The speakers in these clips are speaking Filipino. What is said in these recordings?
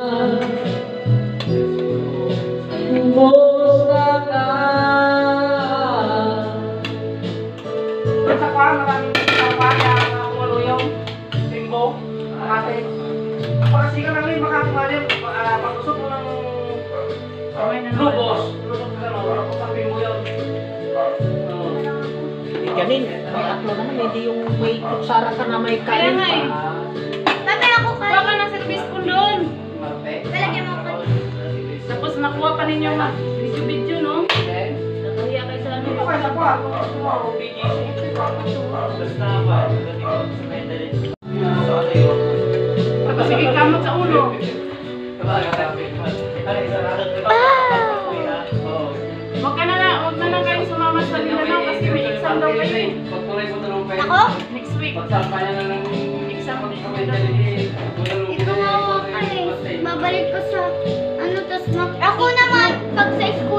Sa kwan, maraming sa kwan, kaya kumulo yung bimbo, makati. Pakasikan lang rin, makatumalim. Pag-usok mo ng lubos. Lusok ka no, ang bimbo yun. Oo. Ganin, may atlo naman, hindi yung may kutsara ka na may kain nga eh. pa. Ninyo mga video-video, no? Nakahiya kayo sa ano. Dito kayo sa mo, BGC. Tapos sige kamot sa ulo. Huwag ka na na, huwag na lang kayo sumama sa Mindanao kasi may exam daw kayo eh. Ako? Next week. Exam mo dito. Ito nga ako kayo. Babalik ko sa ano tas mag...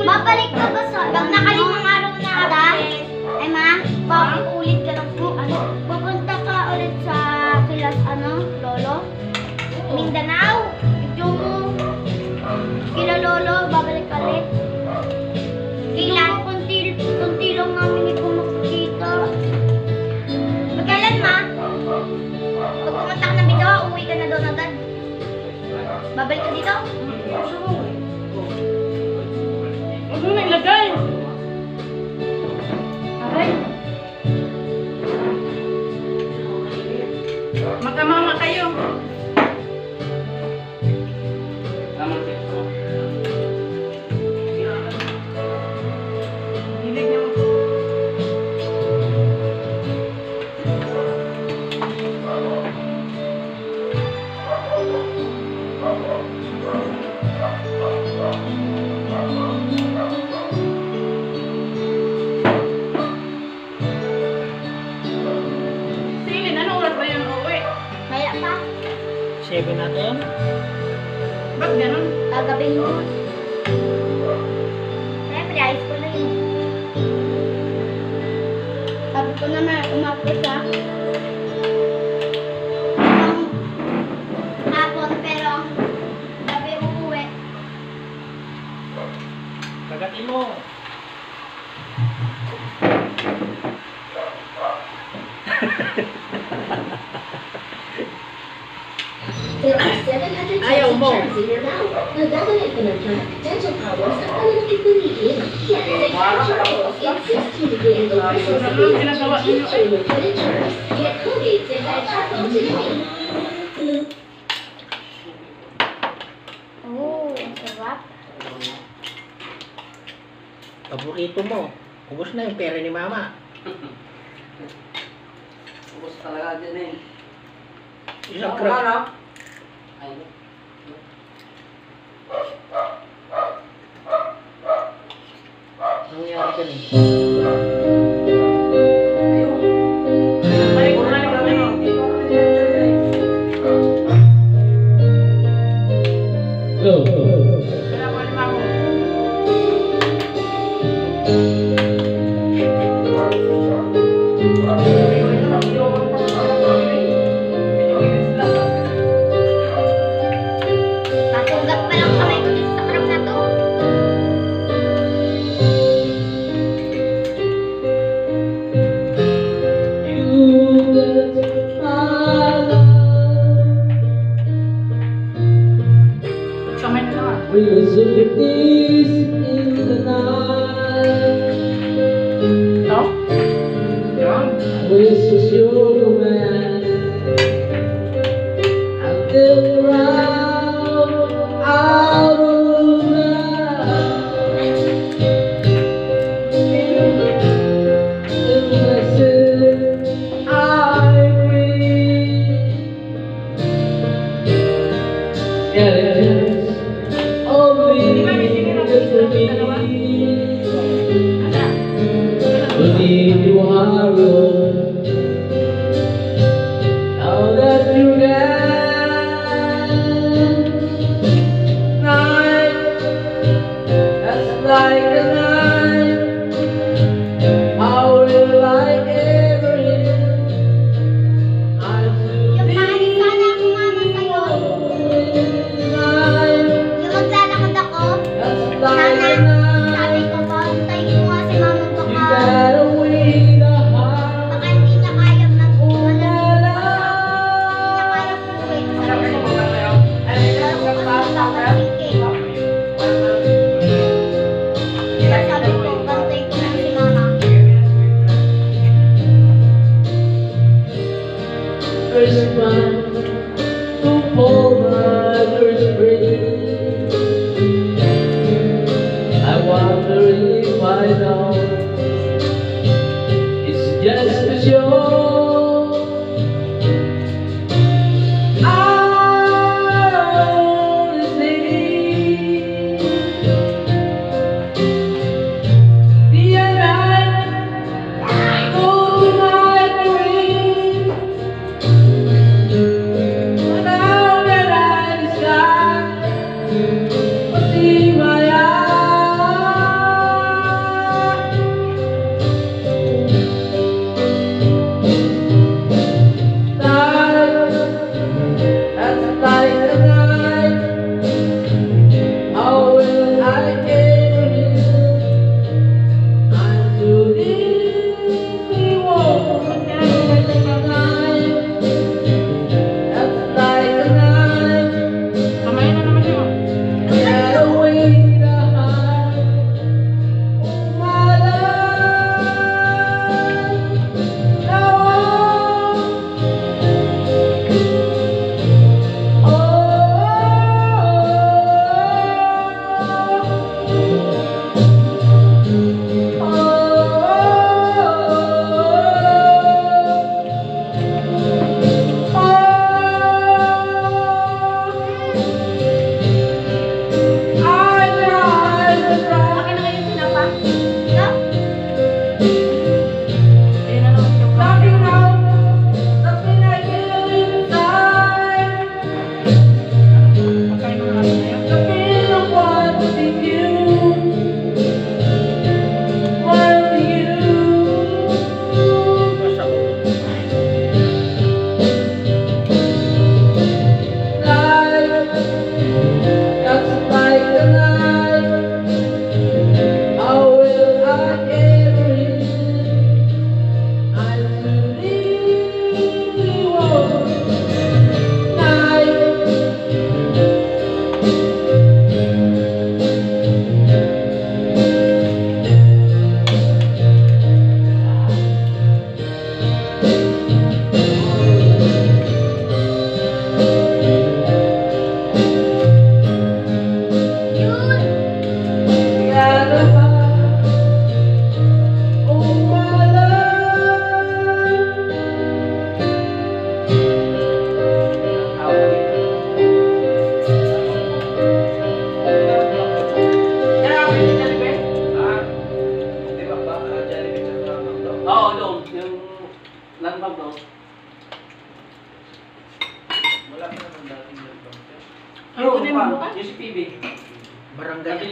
babalik ka ba sa... Pag nakalimang araw na absent, ay ma, paulit ka lang po. Ano, pupunta ka ulit sa kilas, ano, lolo? Mindanao. Ito mo. Kila lolo, babalik ka ulit. Kailan? Kunti, kunti lang namin ito makikita. Magkailan ma? Pag pumunta ka ng Bigawa, uwi ka na doon agad. Babalik ka dito? Huwag mo Sabi ko naman, umapit ha. Hapon, pero gabi uuwi. Kagatin mo. Are 700 Ayaw mo. Oh, ang sarap. Paborito mo. Ubus na yung pera ni mama. Ubus talaga dyan eh. Isang crab. na. Nangyari ka rin. Balik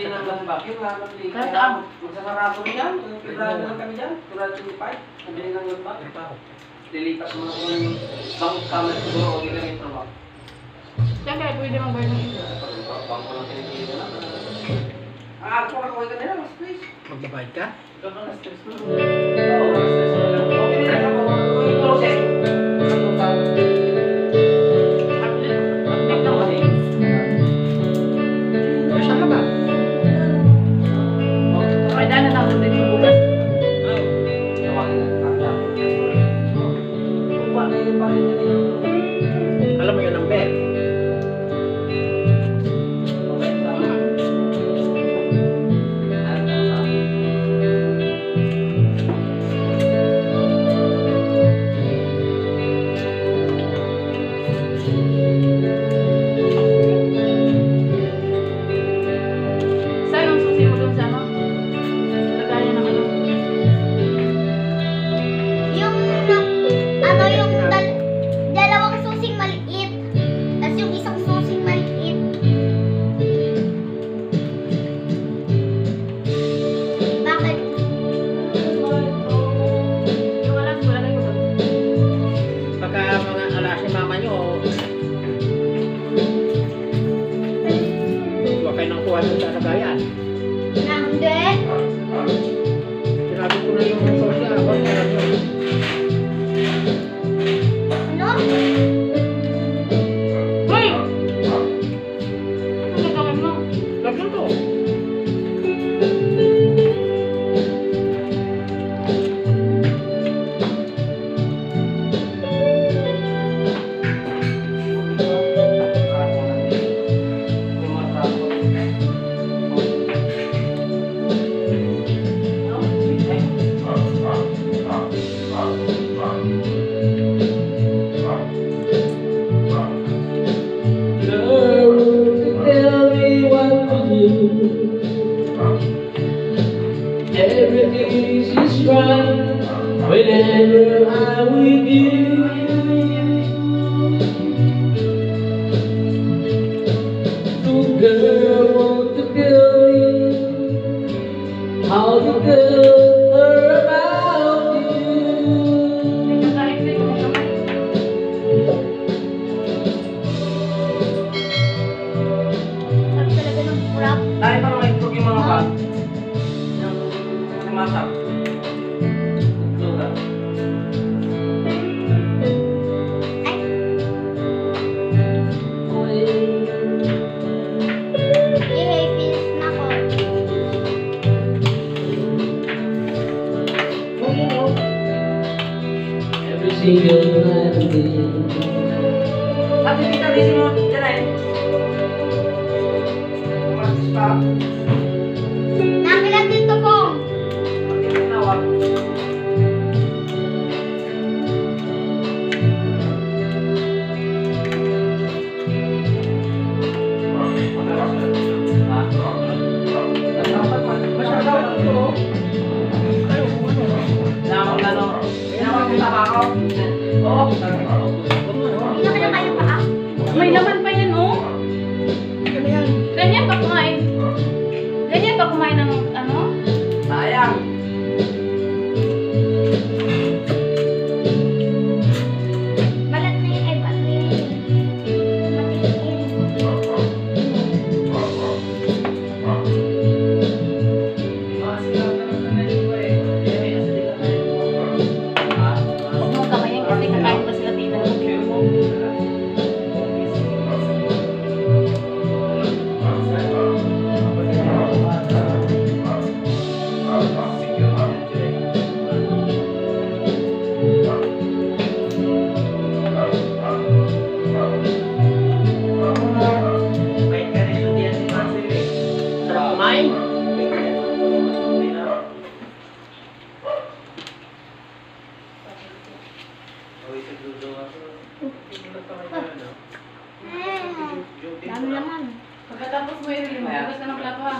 nang bakil lah mesti. Kan am, masa rapo diyan, kira nang kami diyan, kira tumpay, kami nang bakil pa. Bang kama siguro o di kami trabaho. Siya kaya pwede mang bayad ng isa. Bang ko lang tinitira mas please. Magbabayad.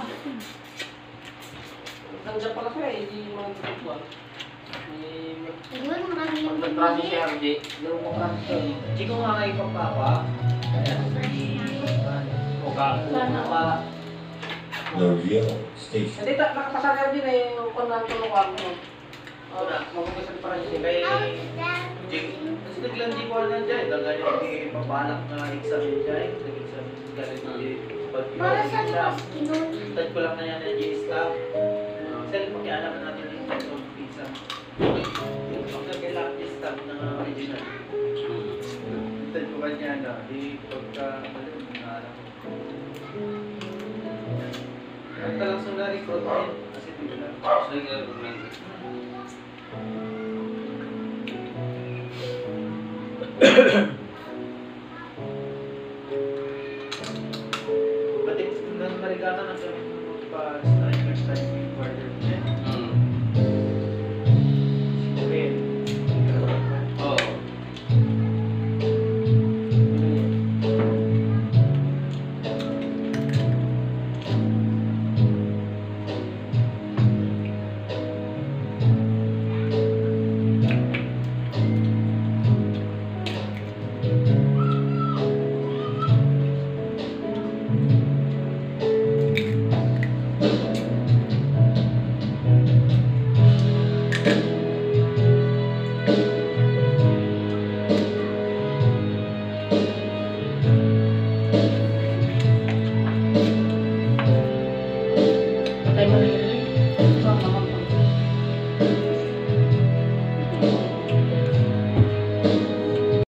Ka ng. Nandiyan pala siya eh, hindi mo nagtutuan. Siguro marami Pag yung nag-process si RJ, gano'n mo process siya eh. Chico nga kayo papa. O ka. Sana. The real station. Hindi, nakapasarya din eh, yung kung namin tulungan mo. Magugasan pa rin siya. Kasi naglandi ko na dyan, dahil yung pabalak na exam dyan, nag-exam yung pag Para sa exam. limas kinun. Tad ko lang na yan ng J-Staff. Sir, pakialaman natin yung exam visa. Yung pagka kailangan J-Staff na original. Tad ko kanya na, di pagka, ano, naalam ko. Ang talang sunari ko, kasi di ko na. Pati regata na kami.